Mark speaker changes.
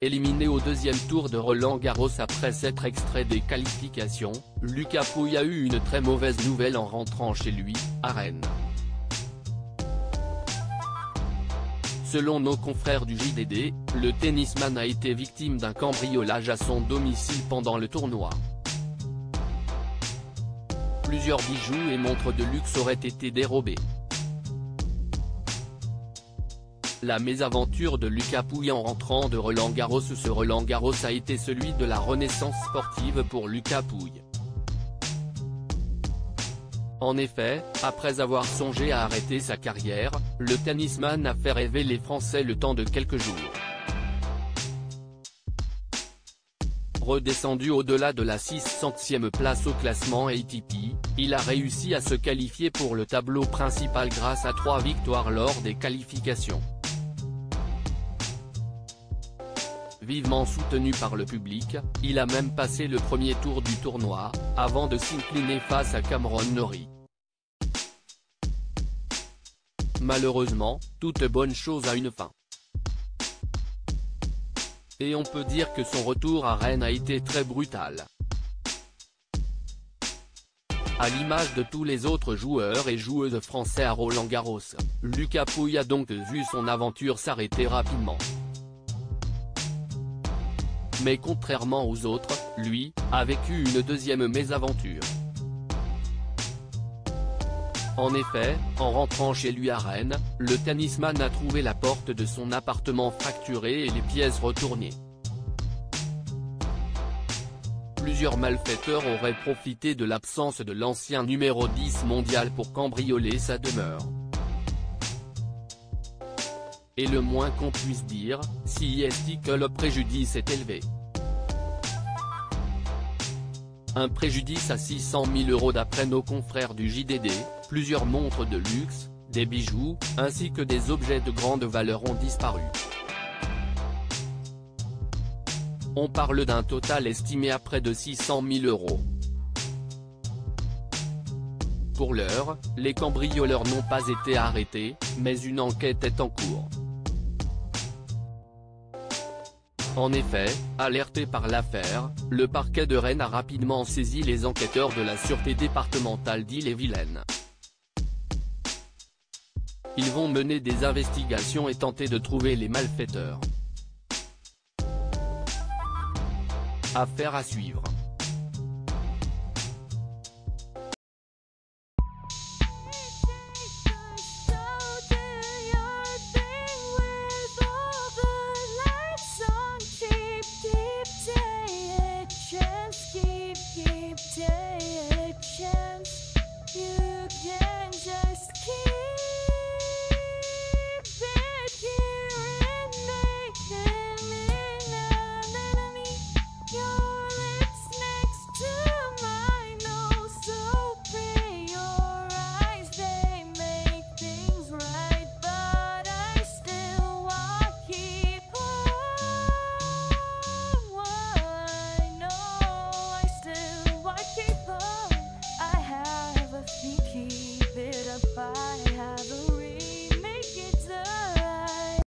Speaker 1: Éliminé au deuxième tour de Roland Garros après s'être extrait des qualifications, Lucas Pouille a eu une très mauvaise nouvelle en rentrant chez lui, à Rennes. Selon nos confrères du JDD, le tennisman a été victime d'un cambriolage à son domicile pendant le tournoi. Plusieurs bijoux et montres de luxe auraient été dérobés. La mésaventure de Lucas Pouille en rentrant de Roland Garros Ce Roland Garros a été celui de la renaissance sportive pour Lucas Pouille. En effet, après avoir songé à arrêter sa carrière, le tennisman a fait rêver les Français le temps de quelques jours. Redescendu au-delà de la 600e place au classement ATP, il a réussi à se qualifier pour le tableau principal grâce à trois victoires lors des qualifications. Vivement soutenu par le public, il a même passé le premier tour du tournoi, avant de s'incliner face à Cameron Norrie. Malheureusement, toute bonne chose a une fin. Et on peut dire que son retour à Rennes a été très brutal. À l'image de tous les autres joueurs et joueuses français à Roland Garros, Lucas Pouille a donc vu son aventure s'arrêter rapidement mais contrairement aux autres, lui, a vécu une deuxième mésaventure. En effet, en rentrant chez lui à Rennes, le tennisman a trouvé la porte de son appartement fracturée et les pièces retournées. Plusieurs malfaiteurs auraient profité de l'absence de l'ancien numéro 10 mondial pour cambrioler sa demeure. Et le moins qu'on puisse dire, si est que le préjudice est élevé. Un préjudice à 600 000 euros d'après nos confrères du JDD, plusieurs montres de luxe, des bijoux, ainsi que des objets de grande valeur ont disparu. On parle d'un total estimé à près de 600 000 euros. Pour l'heure, les cambrioleurs n'ont pas été arrêtés, mais une enquête est en cours. En effet, alerté par l'affaire, le parquet de Rennes a rapidement saisi les enquêteurs de la sûreté départementale d'Ille-et-Vilaine. Ils vont mener des investigations et tenter de trouver les malfaiteurs. Affaire à suivre.